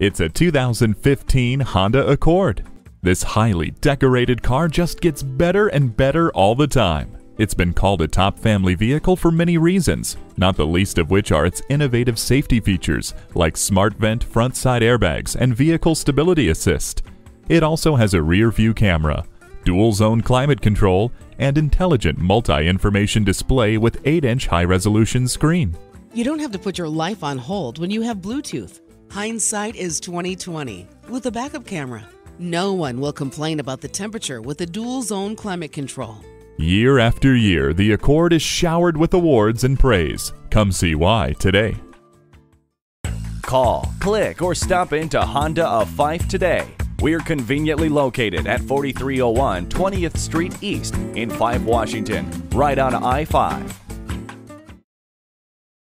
It's a 2015 Honda Accord. This highly decorated car just gets better and better all the time. It's been called a top family vehicle for many reasons, not the least of which are its innovative safety features like smart vent front side airbags and vehicle stability assist. It also has a rear view camera, dual zone climate control, and intelligent multi-information display with 8-inch high-resolution screen. You don't have to put your life on hold when you have Bluetooth. Hindsight is 2020 with a backup camera. No one will complain about the temperature with the dual zone climate control. Year after year, the Accord is showered with awards and praise. Come see why today. Call, click, or stop into Honda of Fife today. We're conveniently located at 4301 20th Street East in Fife, Washington, right on I 5.